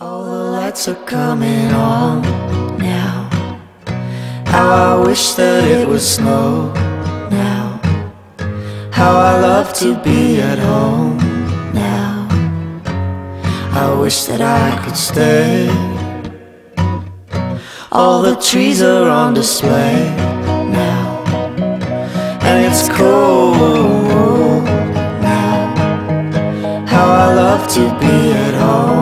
All the lights are coming on now. How I wish that it would snow now. How I love to be at home now. I wish that I could stay. All the trees are on display now. And it's cold now. How I love to be at home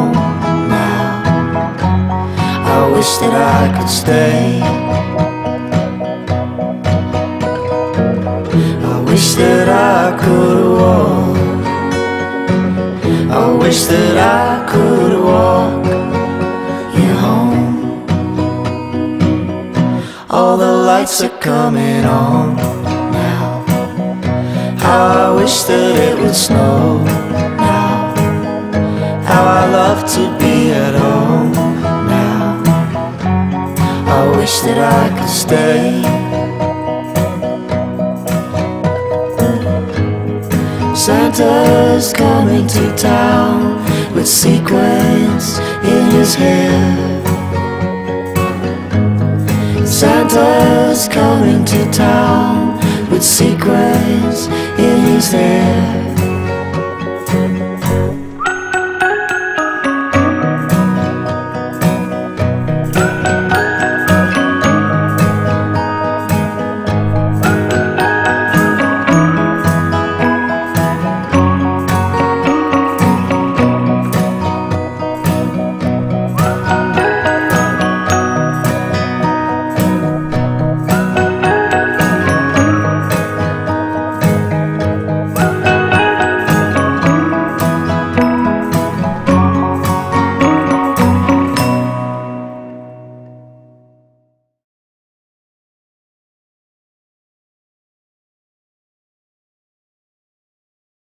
wish that I could stay. I wish that I could walk. I wish that I could walk you home. All the lights are coming on now. How I wish that it would snow now. How I love to wish that I could stay. Santa's coming to town with sequins in his hair. Santa's coming to town with sequins in his hair.